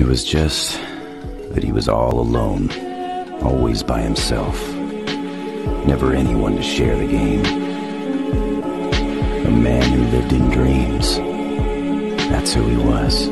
It was just that he was all alone, always by himself. Never anyone to share the game. A man who lived in dreams. That's who he was.